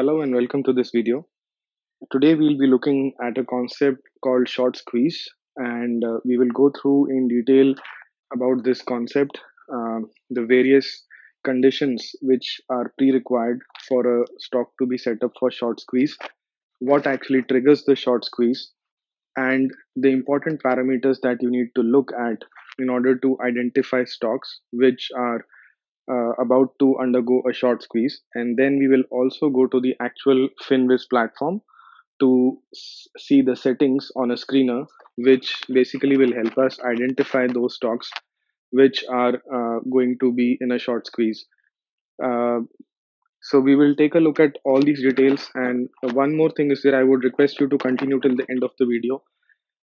Hello and welcome to this video. Today we'll be looking at a concept called short squeeze and uh, we will go through in detail about this concept, um, the various conditions which are pre-required for a stock to be set up for short squeeze, what actually triggers the short squeeze and the important parameters that you need to look at in order to identify stocks which are uh, about to undergo a short squeeze. And then we will also go to the actual finviz platform to see the settings on a screener which basically will help us identify those stocks which are uh, going to be in a short squeeze. Uh, so we will take a look at all these details. And one more thing is that i would request you to continue till the end of the video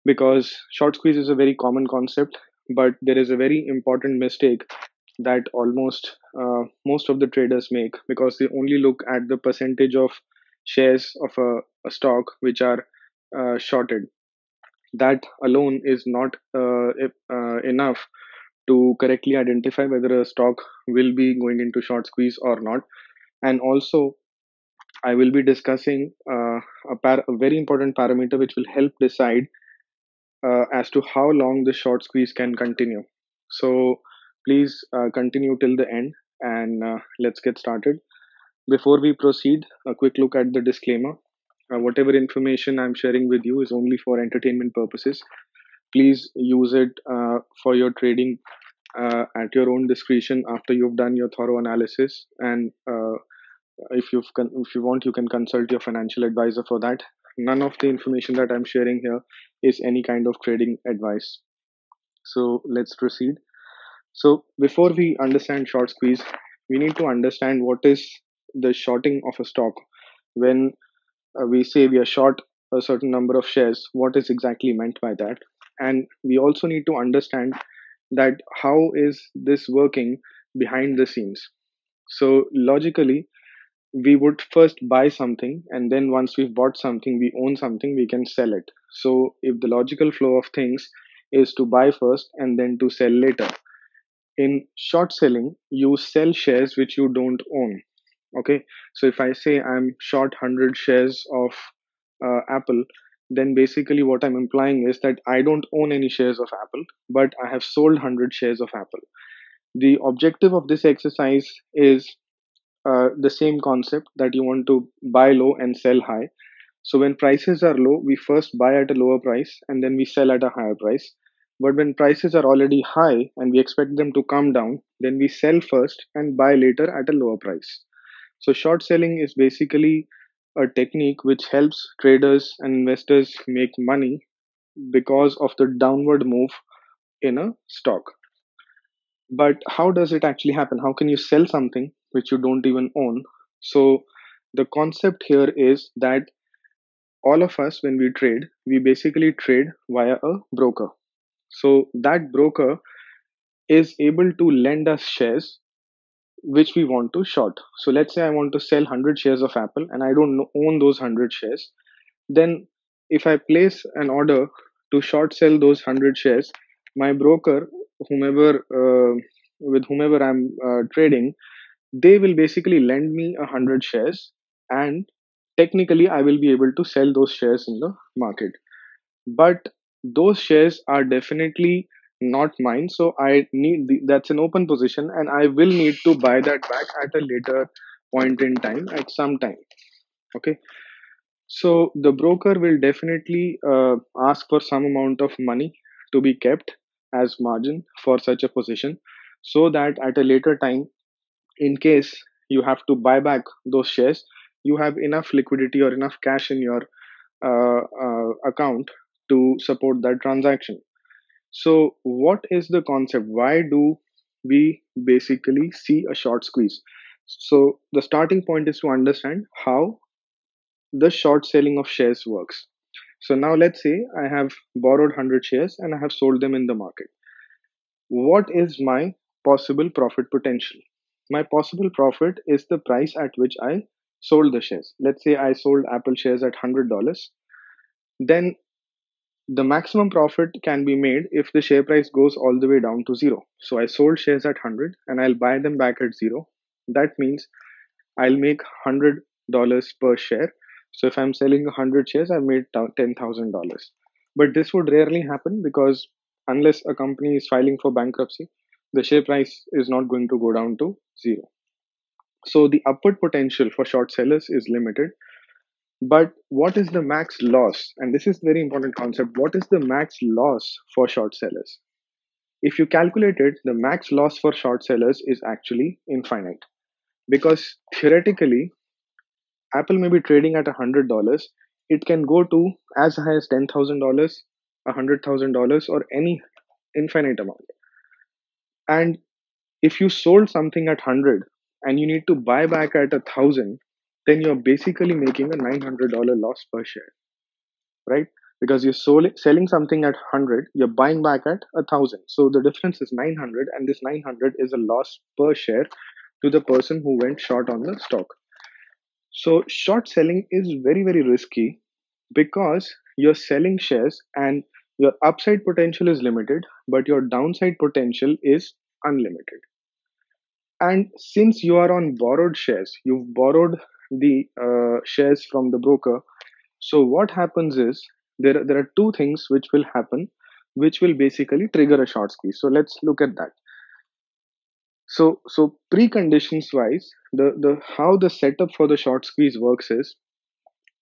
because short squeeze is a very common concept but there is a very important mistake that almost uh, most of the traders make because they only look at the percentage of shares of a, a stock which are uh, shorted. That alone is not uh, uh, enough to correctly identify whether a stock will be going into short squeeze or not. And also, I will be discussing uh, a, par- a very important parameter which will help decide uh, as to how long the short squeeze can continue. So please uh, continue till the end and uh, let's get started. Before we proceed, a quick look at the disclaimer. Uh, whatever information I'm sharing with you is only for entertainment purposes. Please use it for your trading uh, at your own discretion after you've done your thorough analysis. And uh, if you've if you want, you can consult your financial advisor for that. None of the information that I'm sharing here is any kind of trading advice. So let's proceed. So before we understand short squeeze, we need to understand what is the shorting of a stock. When uh, we say we are short a certain number of shares, what is exactly meant by that? And we also need to understand that how is this working behind the scenes. So logically, we would first buy something and then once we've bought something we own something we can sell it so if the logical flow of things is to buy first and then to sell later in short selling you sell shares which you don't own. Okay? So if i say i'm short 100 shares of uh, apple then basically what i'm implying is that i don't own any shares of apple but i have sold 100 shares of apple. The objective of this exercise is uh, the same concept that you want to buy low and sell high. So when prices are low we first buy at a lower price and then we sell at a higher price but when prices are already high and we expect them to come down, then we sell first and buy later at a lower price. So, short selling is basically a technique which helps traders and investors make money because of the downward move in a stock. But how does it actually happen? How can you sell something which you don't even own? So, the concept here is that all of us, when we trade, we basically trade via a broker. So, that broker is able to lend us shares which we want to short. So let's say I want to sell 100 shares of Apple and I don't own those 100 shares. Then if I place an order to short sell those 100 shares, my broker, whomever uh, with whomever I'm uh, trading, they will basically lend me 100 shares and technically I will be able to sell those shares in the market. But those shares are definitely not mine. So i need the, that's an open position and i will need to buy that back at a later point in time at some time. Okay. So the broker will definitely uh, ask for some amount of money to be kept as margin for such a position so that at a later time in case you have to buy back those shares you have enough liquidity or enough cash in your uh, uh, account to support that transaction so, what is the concept? Why do we basically see a short squeeze? So, the starting point is to understand how the short selling of shares works. So, now let's say I have borrowed 100 shares and I have sold them in the market. What is my possible profit potential? My possible profit is the price at which I sold the shares. Let's say I sold Apple shares at $100. Then the maximum profit can be made if the share price goes all the way down to zero. So I sold shares at 100 and I'll buy them back at zero. That means I'll make 100 dollars per share. So if I'm selling 100 shares, I've made ten thousand dollars. But this would rarely happen because unless a company is filing for bankruptcy, the share price is not going to go down to zero. So the upward potential for short sellers is limited. But what is the max loss? And this is very important concept. What is the max loss for short sellers? If you calculate it, the max loss for short sellers is actually infinite. Because theoretically, Apple may be trading at $100. It can go to as high as $10,000, $100,000, or any infinite amount. And if you sold something at 100 and you need to buy back at a thousand, then you're basically making a $900 loss per share, right? Because you're selling something at 100, you're buying back at a thousand. So the difference is 900, and this 900 is a loss per share to the person who went short on the stock. So short selling is very, very risky because you're selling shares and your upside potential is limited, but your downside potential is unlimited. And since you are on borrowed shares, you've borrowed the uh, shares from the broker. So what happens is there there are two things which will happen, which will basically trigger a short squeeze. So let's look at that. So so preconditions wise, the the how the setup for the short squeeze works is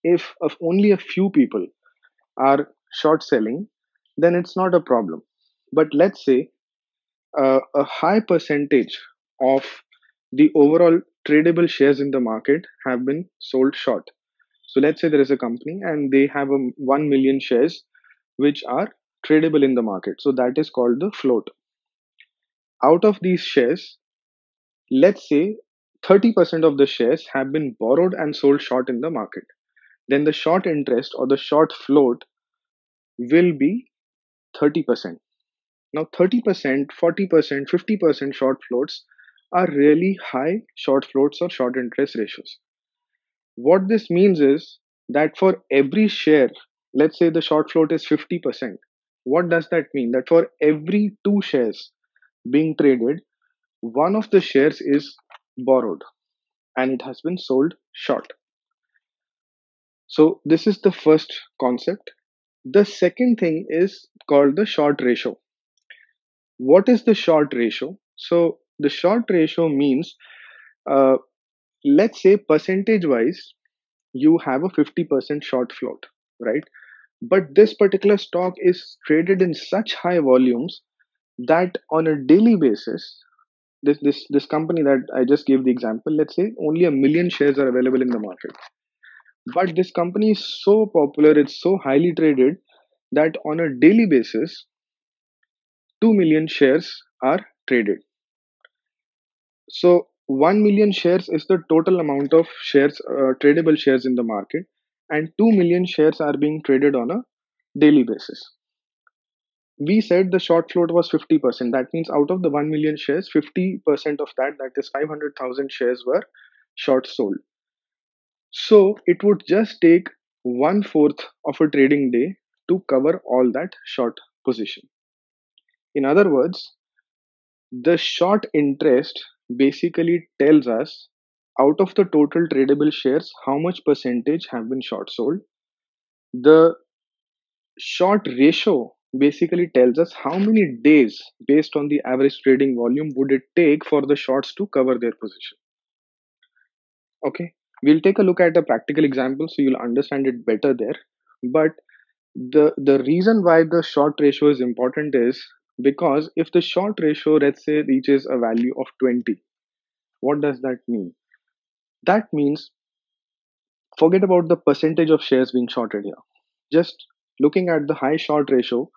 if of only a few people are short selling, then it's not a problem. But let's say uh, a high percentage of the overall tradable shares in the market have been sold short. So let's say there is a company and they have a 1 million shares which are tradable in the market. So that is called the float. Out of these shares, let's say 30% of the shares have been borrowed and sold short in the market. Then the short interest or the short float will be 30%. Now, 30%, 40%, 50% short floats are really high short floats or short interest ratios. What this means is that for every share, let's say the short float is 50%, what does that mean? That for every two shares being traded, one of the shares is borrowed and it has been sold short. So, this is the first concept. The second thing is called the short ratio. What is the short ratio? So, the short ratio means uh, let's say percentage wise you have a 50% short float right? But this particular stock is traded in such high volumes that on a daily basis this this this company that i just gave the example let's say only a million shares are available in the market. But this company is so popular it's so highly traded that on a daily basis 2 million shares are traded so 1 million shares is the total amount of shares, uh, tradable shares in the market, and 2 million shares are being traded on a daily basis. We said the short float was 50%. That means out of the 1 million shares, 50% of that, that is 500,000 shares, were short sold. So it would just take one fourth of a trading day to cover all that short position. In other words, the short interest basically tells us out of the total tradable shares how much percentage have been short sold. The short ratio basically tells us how many days based on the average trading volume would it take for the shorts to cover their position. Okay? We'll take a look at a practical example so you'll understand it better there. But the the reason why the short ratio is important is because if the short ratio let's say reaches a value of 20 what does that mean? That means forget about the percentage of shares being shorted here. Just looking at the high short ratio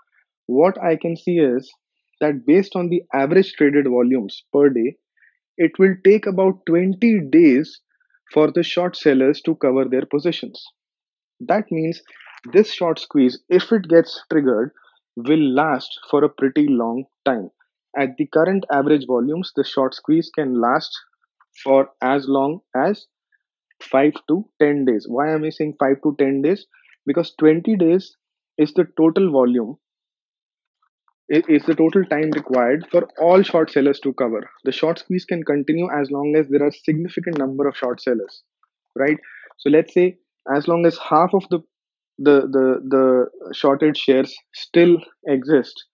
what i can see is that based on the average traded volumes per day it will take about 20 days for the short sellers to cover their positions. That means this short squeeze if it gets triggered will last for a pretty long time. At the current average volumes, the short squeeze can last for as long as 5 to 10 days. Why am I saying 5 to 10 days? Because 20 days is the total volume, is the total time required for all short sellers to cover. The short squeeze can continue as long as there are significant number of short sellers, right? So let's say as long as half of the the the, the shorted shares still exist,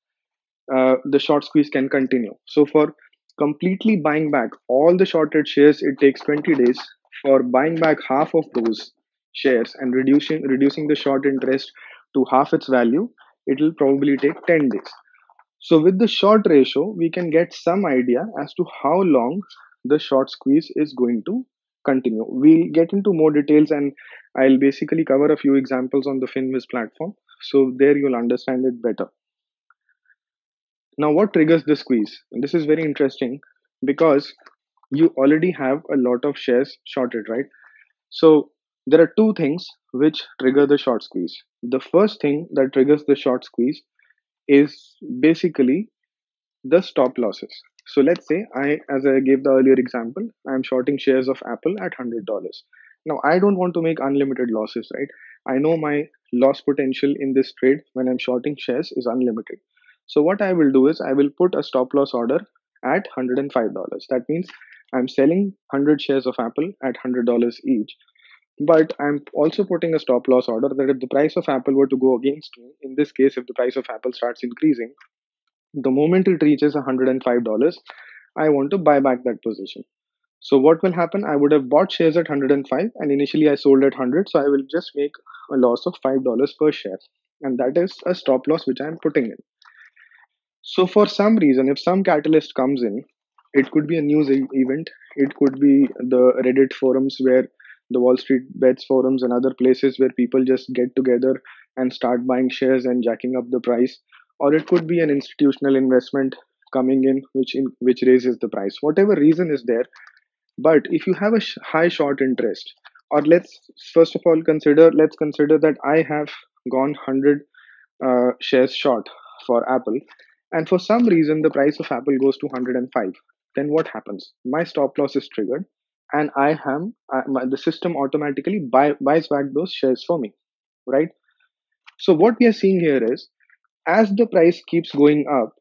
uh, the short squeeze can continue. So for completely buying back all the shorted shares, it takes 20 days. For buying back half of those shares and reducing reducing the short interest to half its value, it will probably take 10 days. So with the short ratio, we can get some idea as to how long the short squeeze is going to continue. We'll get into more details and I'll basically cover a few examples on the Finviz platform. So there you'll understand it better. Now, what triggers the squeeze? And this is very interesting because you already have a lot of shares shorted, right? So there are two things which trigger the short squeeze. The first thing that triggers the short squeeze is basically the stop losses. So let's say I, as I gave the earlier example, I'm shorting shares of Apple at $100. Now, I don't want to make unlimited losses, right? I know my loss potential in this trade when I'm shorting shares is unlimited. So what I will do is I will put a stop loss order at $105. That means I'm selling 100 shares of Apple at $100 each. But I'm also putting a stop loss order that if the price of Apple were to go against me, in this case, if the price of Apple starts increasing, the moment it reaches $105, I want to buy back that position. So what will happen? I would have bought shares at 105 and initially I sold at 100. So I will just make a loss of $5 per share. And that is a stop loss which I'm putting in. So for some reason, if some catalyst comes in, it could be a news event. It could be the Reddit forums where the Wall Street bets forums and other places where people just get together and start buying shares and jacking up the price. Or it could be an institutional investment coming in which in which raises the price. Whatever reason is there, but if you have a sh- high short interest, or let's first of all consider let's consider that I have gone 100 uh, shares short for Apple and for some reason the price of apple goes to 105 then what happens? My stop loss is triggered and i am uh, my, the system automatically buy, buys back those shares for me right? So what we are seeing here is as the price keeps going up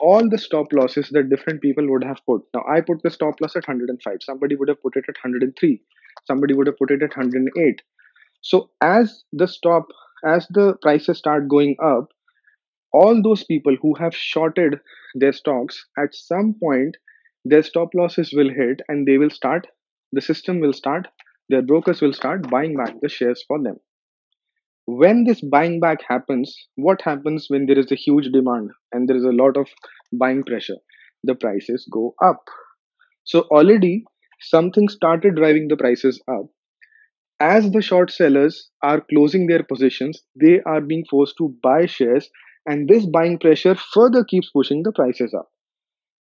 all the stop losses that different people would have put. Now i put the stop loss at 105 somebody would have put it at 103 somebody would have put it at 108 so as the stop as the prices start going up all those people who have shorted their stocks at some point their stop losses will hit and they will start the system will start their brokers will start buying back the shares for them when this buying back happens what happens when there is a huge demand and there is a lot of buying pressure? The prices go up. So already something started driving the prices up. As the short sellers are closing their positions, they are being forced to buy shares, and this buying pressure further keeps pushing the prices up.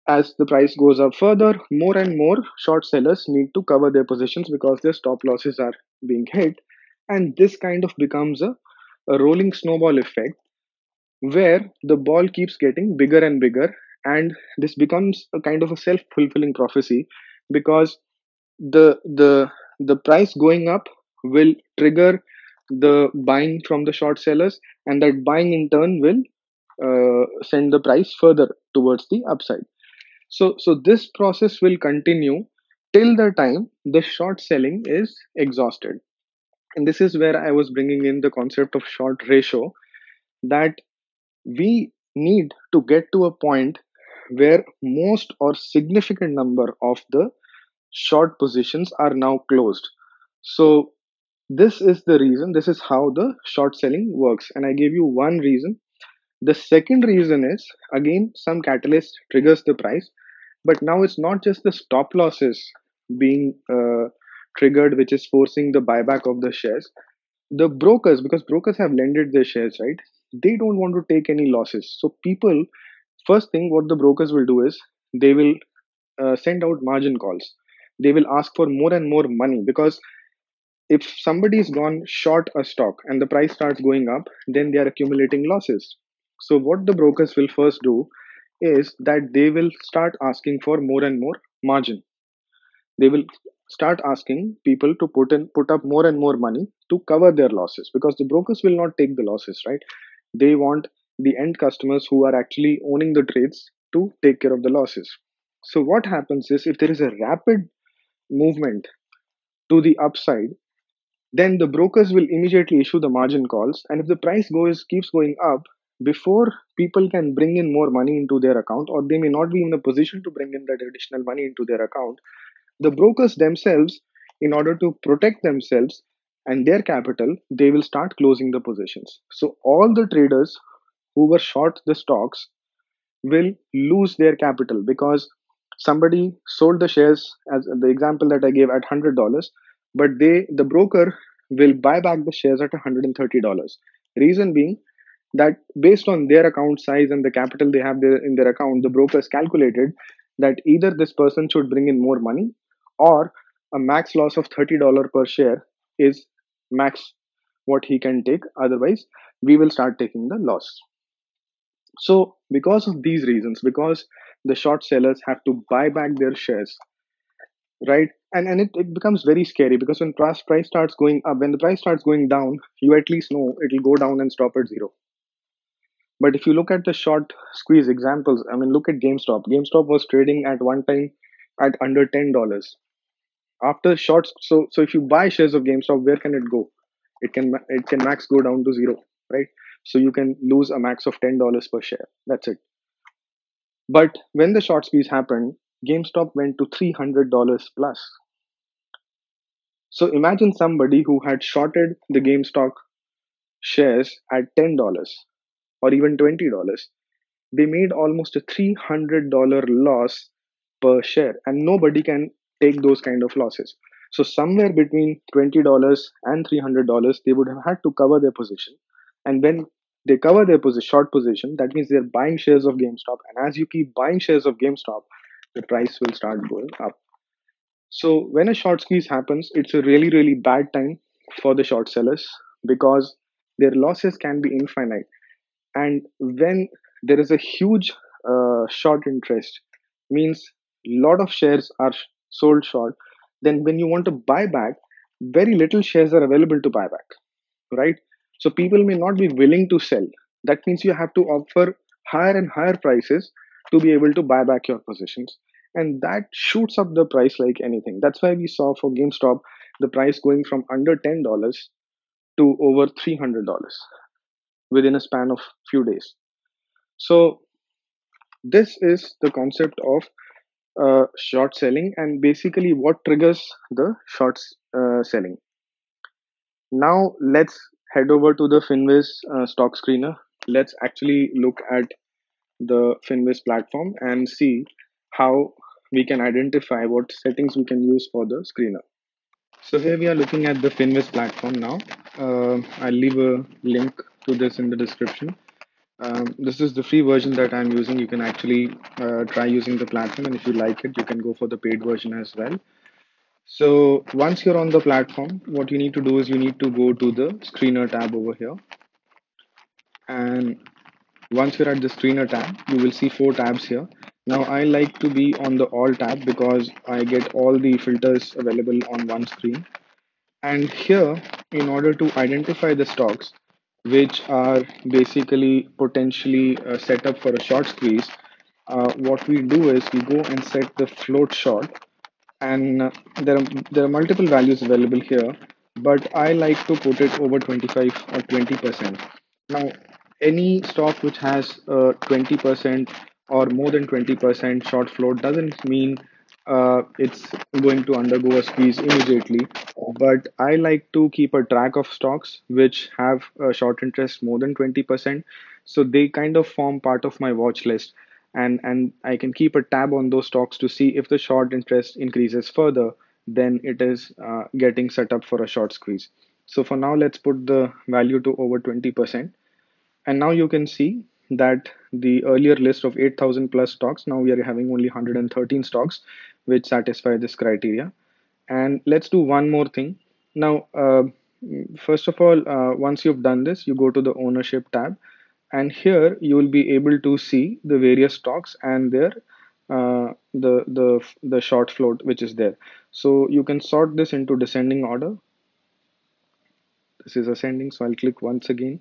As the price goes up further, more and more short sellers need to cover their positions because their stop losses are being hit, and this kind of becomes a, a rolling snowball effect where the ball keeps getting bigger and bigger, and this becomes a kind of a self fulfilling prophecy because the the the price going up will trigger the buying from the short sellers. And that buying in turn will uh, send the price further towards the upside. So so this process will continue till the time the short selling is exhausted and this is where i was bringing in the concept of short ratio that we need to get to a point where most or significant number of the short positions are now closed. So this is the reason this is how the short selling works. And i gave you one reason. The second reason is again some catalyst triggers the price. But now it's not just the stop losses being uh, triggered which is forcing the buyback of the shares. The brokers because brokers have lended their shares right? They don't want to take any losses. So people first thing what the brokers will do is they will uh, send out margin calls. They will ask for more and more money because if somebody's gone short a stock and the price starts going up then they are accumulating losses. So what the brokers will first do is that they will start asking for more and more margin. They will start asking people to put in put up more and more money to cover their losses because the brokers will not take the losses right? They want the end customers who are actually owning the trades to take care of the losses. So what happens is if there is a rapid movement to the upside then the brokers will immediately issue the margin calls. And if the price goes keeps going up before people can bring in more money into their account or they may not be in a position to bring in that additional money into their account the brokers themselves in order to protect themselves and their capital they will start closing the positions. So all the traders who were short the stocks will lose their capital because somebody sold the shares as the example that i gave at $100 but they the broker will buy back the shares at $130 reason being that based on their account size and the capital they have in their account the brokers calculated that either this person should bring in more money or a max loss of $30 per share is max what he can take otherwise we will start taking the loss so, because of these reasons, because the short sellers have to buy back their shares, right? And and it, it becomes very scary because when price price starts going up, when the price starts going down, you at least know it'll go down and stop at zero. But if you look at the short squeeze examples, I mean, look at GameStop. GameStop was trading at one time at under ten dollars. After shorts, so so if you buy shares of GameStop, where can it go? It can it can max go down to zero, right? So you can lose a max of ten dollars per share. That's it. But when the short squeeze happened, GameStop went to $300 plus. So imagine somebody who had shorted the GameStop shares at $10 or even $20. They made almost a $300 loss per share, and nobody can take those kind of losses. So, somewhere between $20 and $300, they would have had to cover their position. And when they cover their position, short position, that means they're buying shares of GameStop. And as you keep buying shares of GameStop, the price will start going up. So when a short squeeze happens, it's a really, really bad time for the short sellers because their losses can be infinite. And when there is a huge uh, short interest, means a lot of shares are sold short. Then when you want to buy back, very little shares are available to buy back, right? So people may not be willing to sell. That means you have to offer higher and higher prices to be able to buy back your positions. And that shoots up the price like anything. That's why we saw for GameStop the price going from under $10 to over $300 within a span of few days. So this is the concept of uh, short selling and basically what triggers the short uh, selling. Now let's head over to the Finviz uh, stock screener. Let's actually look at the Finviz platform and see how we can identify what settings we can use for the screener. So here we are looking at the Finviz platform now. Uh, I'll leave a link to this in the description. Um, this is the free version that I'm using. You can actually uh, try using the platform, and if you like it, you can go for the paid version as well. So once you're on the platform, what you need to do is you need to go to the screener tab over here. And once you're at the screener tab, you will see four tabs here. Now I like to be on the all tab because I get all the filters available on one screen. And here, in order to identify the stocks, which are basically potentially uh, set up for a short squeeze, uh, what we do is we go and set the float short. And uh, there are there are multiple values available here but i like to put it over 25 or 20 percent. Now any stock which has uh, 20 percent or more than 20 percent short float doesn't mean uh, it's going to undergo a squeeze immediately but i like to keep a track of stocks which have a short interest more than 20 percent so they kind of form part of my watch list and and I can keep a tab on those stocks to see if the short interest increases further, then it is uh, getting set up for a short squeeze. So for now, let's put the value to over 20%. And now you can see that the earlier list of 8,000 plus stocks, now we are having only 113 stocks which satisfy this criteria. And let's do one more thing. Now, uh, first of all, uh, once you've done this, you go to the ownership tab and here you will be able to see the various stocks and their uh, the the the short float which is there so you can sort this into descending order this is ascending so i'll click once again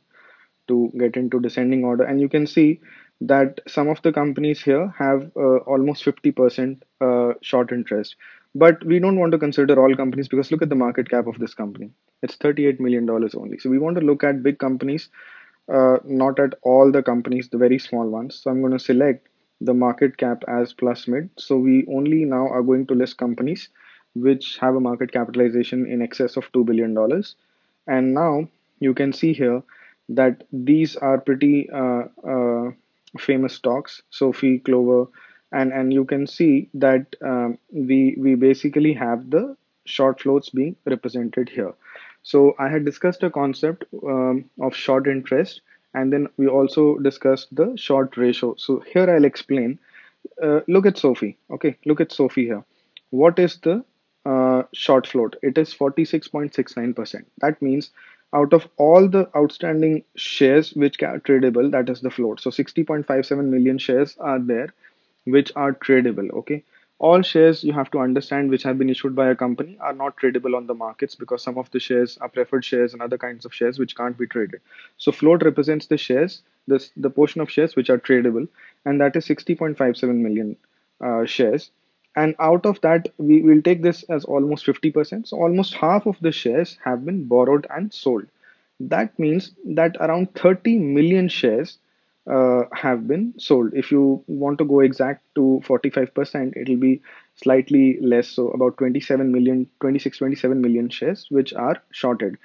to get into descending order and you can see that some of the companies here have uh, almost 50% uh, short interest But we don't want to consider all companies because look at the market cap of this company. It's $38 million only. So we want to look at big companies, uh, not at all the companies, the very small ones. So I'm going to select the market cap as plus mid. So we only now are going to list companies which have a market capitalization in excess of 2 billion. dollars. And now you can see here that these are pretty uh, uh, famous stocks, SoFi, Clover, and and you can see that um, we we basically have the short floats being represented here. So I had discussed a concept um, of short interest, and then we also discussed the short ratio. So here I'll explain. Uh, look at SoFi. Okay, look at SoFi here. What is the uh, short float? It is 46.69%. That means out of all the outstanding shares which are tradable, that is the float. So 60.57 million shares are there which are tradable. Okay. All shares you have to understand which have been issued by a company are not tradable on the markets because some of the shares are preferred shares and other kinds of shares which can't be traded. So float represents the shares, this the portion of shares which are tradable, and that is 60.57 million uh, shares. And out of that, we will take this as almost 50%. So almost half of the shares have been borrowed and sold. That means that around 30 million shares uh, have been sold. If you want to go exact to 45%, it'll be slightly less. So about 27 million, 26, 27 million shares, which are shorted.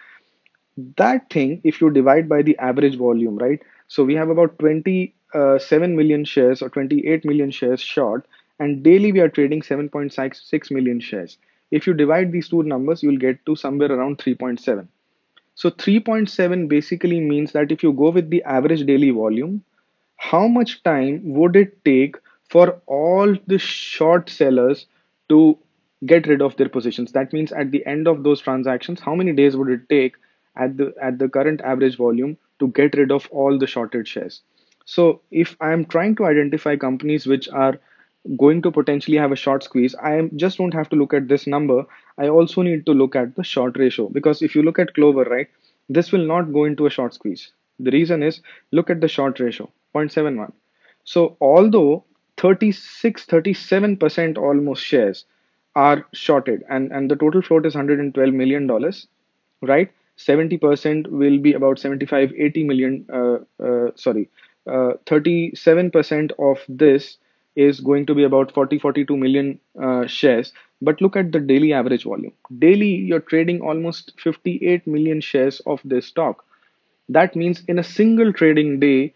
That thing, if you divide by the average volume, right? So we have about 27 million shares or 28 million shares short, and daily we are trading 7.6 million shares. If you divide these two numbers, you'll get to somewhere around 3.7. So 3.7 basically means that if you go with the average daily volume, how much time would it take for all the short sellers to get rid of their positions? That means at the end of those transactions, how many days would it take at the at the current average volume to get rid of all the shorted shares? So if I'm trying to identify companies which are going to potentially have a short squeeze, I just don't have to look at this number. I also need to look at the short ratio because if you look at Clover, right, this will not go into a short squeeze. The reason is look at the short ratio 0.71. So although 36, 37% almost shares are shorted and, and the total float is 112 million dollars, right? 70% will be about 75, 80 million, uh, uh, sorry, 37% uh, of this is going to be about 40 42 million uh, shares. But look at the daily average volume. Daily you're trading almost 58 million shares of this stock. That means in a single trading day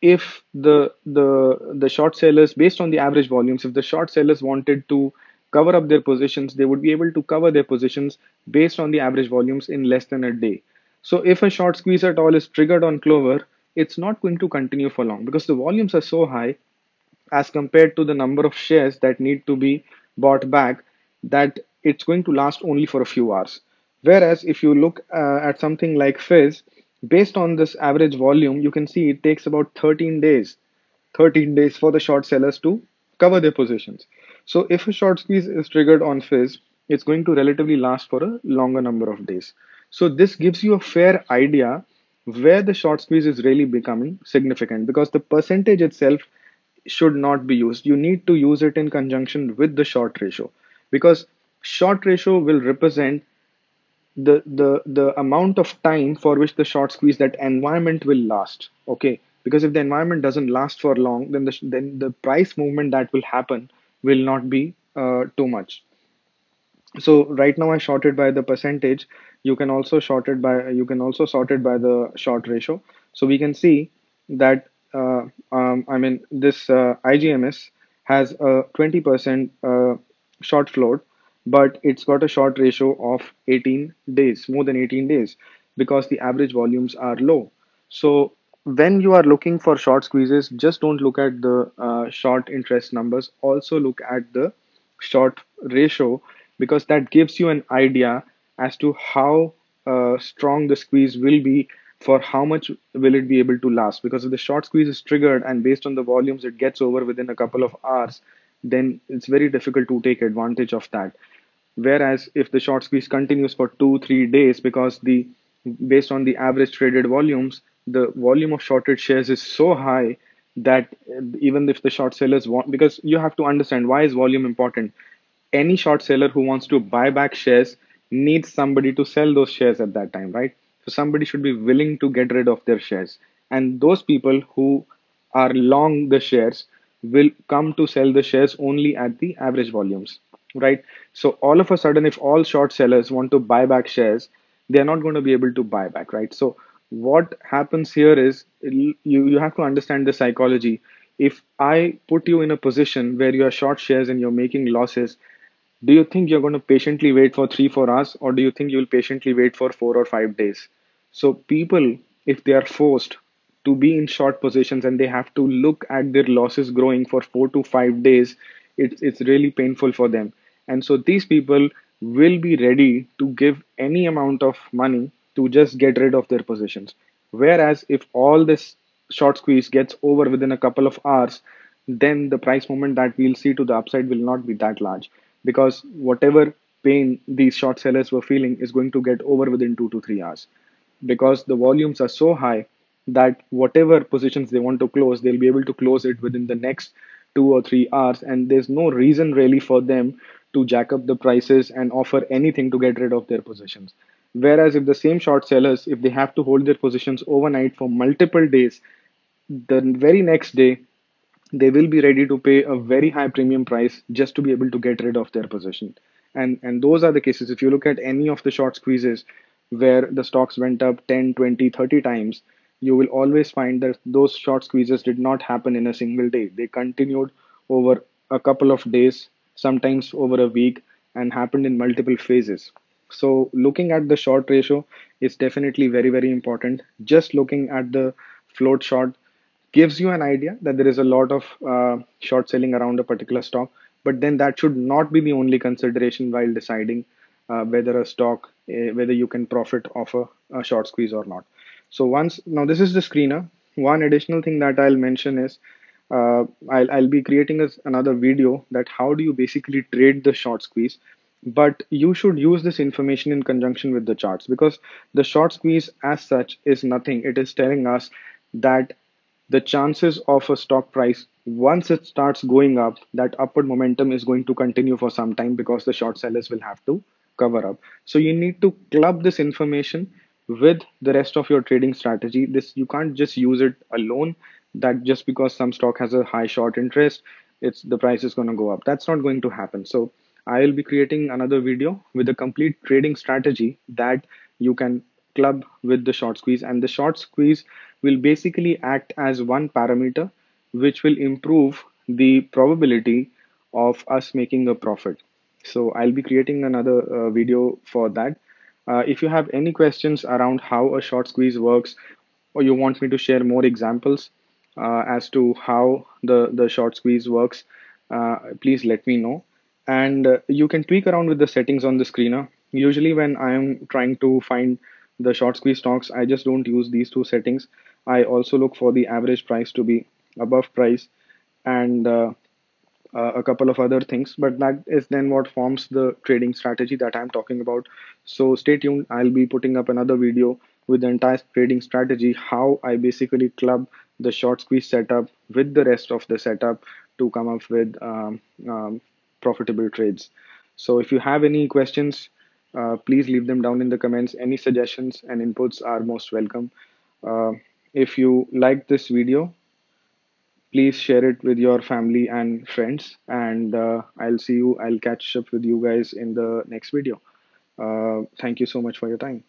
if the the the short sellers based on the average volumes if the short sellers wanted to cover up their positions they would be able to cover their positions based on the average volumes in less than a day. So if a short squeeze at all is triggered on clover it's not going to continue for long because the volumes are so high as compared to the number of shares that need to be bought back that it's going to last only for a few hours. Whereas if you look uh, at something like fizz based on this average volume you can see it takes about 13 days 13 days for the short sellers to cover their positions. So if a short squeeze is triggered on fizz it's going to relatively last for a longer number of days. So this gives you a fair idea where the short squeeze is really becoming significant because the percentage itself should not be used. You need to use it in conjunction with the short ratio. Because short ratio will represent the the the amount of time for which the short squeeze that environment will last okay? Because if the environment doesn't last for long then the then the price movement that will happen will not be uh, too much. So right now i shorted by the percentage. You can also short it by you can also sort it by the short ratio. So we can see that uh, um, I mean, this uh, IGMS has a 20% uh, short float, but it's got a short ratio of 18 days, more than 18 days, because the average volumes are low. So when you are looking for short squeezes, just don't look at the uh, short interest numbers. Also look at the short ratio because that gives you an idea as to how uh, strong the squeeze will be for how much will it be able to last? Because if the short squeeze is triggered and based on the volumes it gets over within a couple of hours then it's very difficult to take advantage of that. Whereas if the short squeeze continues for 2 3 days because the based on the average traded volumes the volume of shorted shares is so high that uh, even if the short sellers want because you have to understand why is volume important. Any short seller who wants to buy back shares needs somebody to sell those shares at that time, right? So somebody should be willing to get rid of their shares. And those people who are long the shares will come to sell the shares only at the average volumes, right? So all of a sudden, if all short sellers want to buy back shares, they're not going to be able to buy back, right? So what happens here is you, you have to understand the psychology. If I put you in a position where you are short shares and you're making losses, do you think you're going to patiently wait for three, four hours, or do you think you'll patiently wait for four or five days? So, people, if they are forced to be in short positions and they have to look at their losses growing for four to five days, it's, it's really painful for them. And so, these people will be ready to give any amount of money to just get rid of their positions. Whereas, if all this short squeeze gets over within a couple of hours, then the price movement that we'll see to the upside will not be that large because whatever pain these short sellers were feeling is going to get over within two to three hours because the volumes are so high that whatever positions they want to close, they'll be able to close it within the next two or three hours. And there's no reason really for them to jack up the prices and offer anything to get rid of their positions. Whereas if the same short sellers, if they have to hold their positions overnight for multiple days, the very next day they will be ready to pay a very high premium price just to be able to get rid of their position. And and those are the cases. If you look at any of the short squeezes where the stocks went up 10, 20, 30 times, you will always find that those short squeezes did not happen in a single day. They continued over a couple of days, sometimes over a week, and happened in multiple phases. So, looking at the short ratio is definitely very, very important. Just looking at the float short gives you an idea that there is a lot of uh, short selling around a particular stock, but then that should not be the only consideration while deciding uh, whether a stock, uh, whether you can profit off a, a, short squeeze or not. So once now this is the screener. One additional thing that I'll mention is uh, I'll, I'll be creating a, another video that how do you basically trade the short squeeze but you should use this information in conjunction with the charts because the short squeeze as such is nothing it is telling us that the chances of a stock price once it starts going up that upward momentum is going to continue for some time because the short sellers will have to cover up. So you need to club this information with the rest of your trading strategy. This you can't just use it alone that just because some stock has a high short interest it's the price is going to go up. That's not going to happen. So i'll be creating another video with a complete trading strategy that you can club with the short squeeze. And the short squeeze will basically act as one parameter which will improve the probability of us making a profit. So I'll be creating another uh, video for that. Uh, if you have any questions around how a short squeeze works or you want me to share more examples uh, as to how the, the short squeeze works, uh, please let me know. And uh, you can tweak around with the settings on the screener. Usually when I'm trying to find the short squeeze stocks, I just don't use these two settings. I also look for the average price to be above price and uh, uh, a couple of other things. But that is then what forms the trading strategy that I'm talking about. So stay tuned. I'll be putting up another video with the entire trading strategy, how I basically club the short squeeze setup with the rest of the setup to come up with um, um, profitable trades. So if you have any questions, uh, please leave them down in the comments. Any suggestions and inputs are most welcome. Uh, if you like this video, please share it with your family and friends. And uh, I'll see you, I'll catch up with you guys in the next video. Uh, thank you so much for your time.